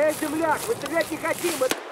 Эй, земляк, мы стрелять не хотим! Это...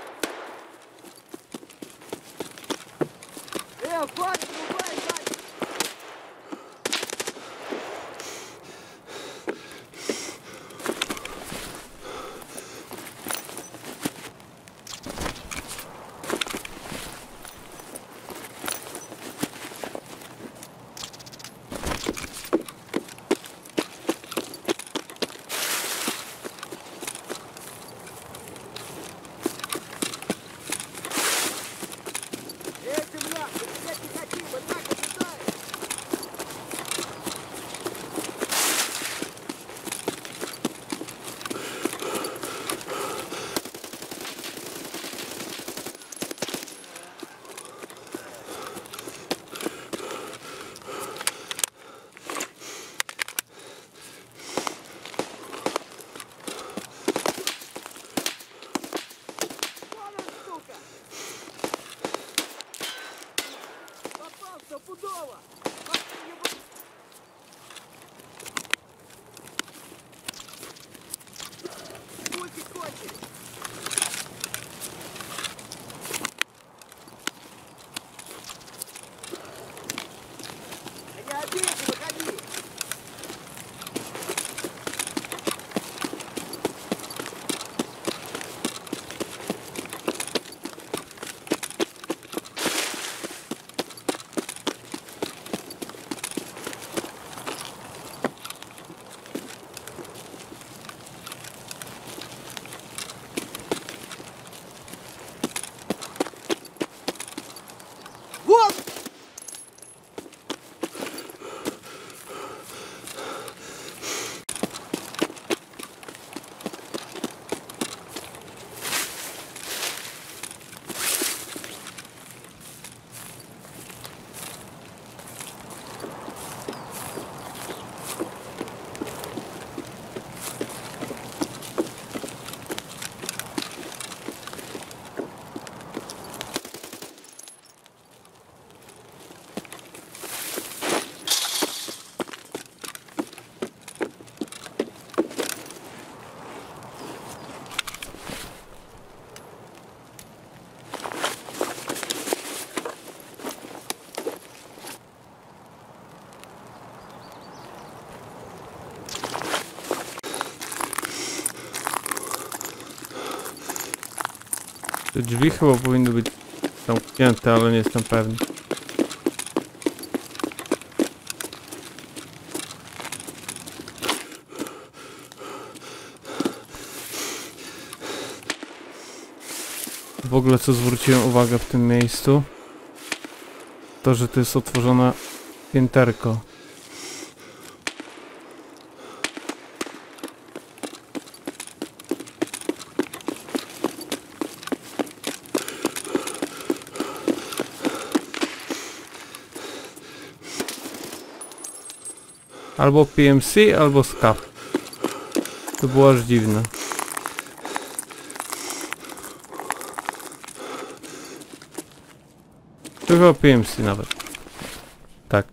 Te drzwi chyba powinny być zamknięte, ale nie jestem pewny. W ogóle co zwróciłem uwagę w tym miejscu, to że to jest otworzone pięterko. Albo PMC, albo SCAF. To było aż dziwne. Chyba PMC nawet. Tak.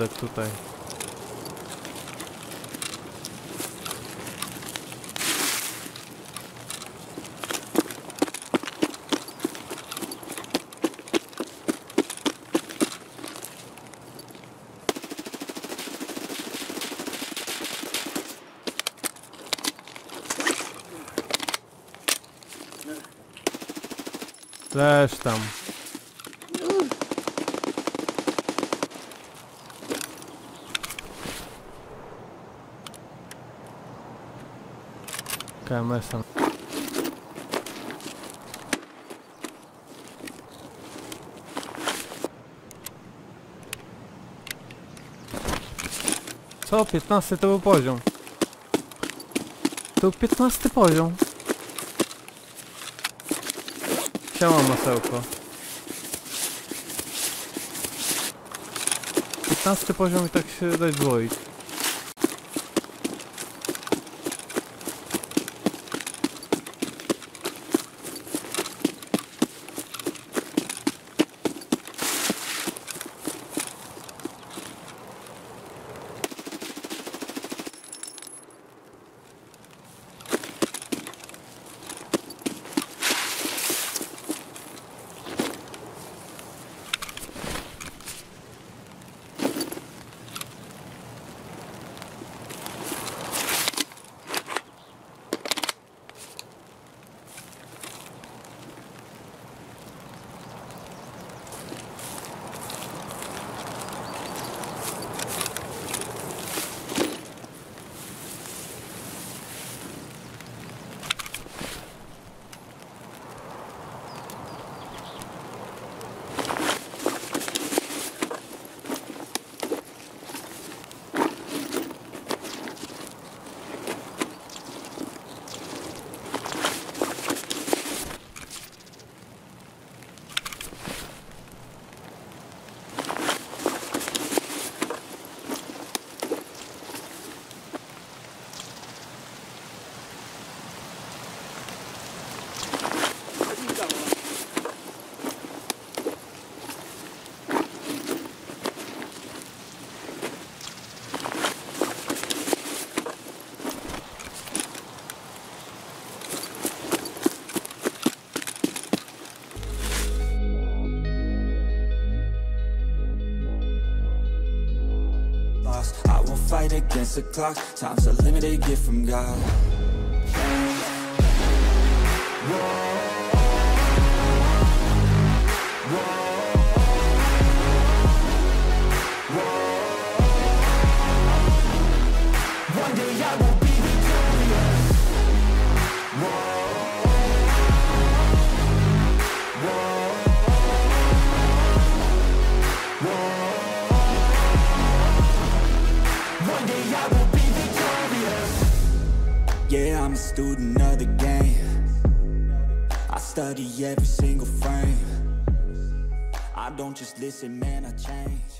Ludek tutaj. Leż tam. KMS-a. Co? 15 to był poziom. To był 15 poziom. Siema masełko. 15 poziom i tak się dać dwoić. limit against the clock Time's a limited gift from God Whoa. One day I will student of the game. I study every single frame. I don't just listen, man, I change.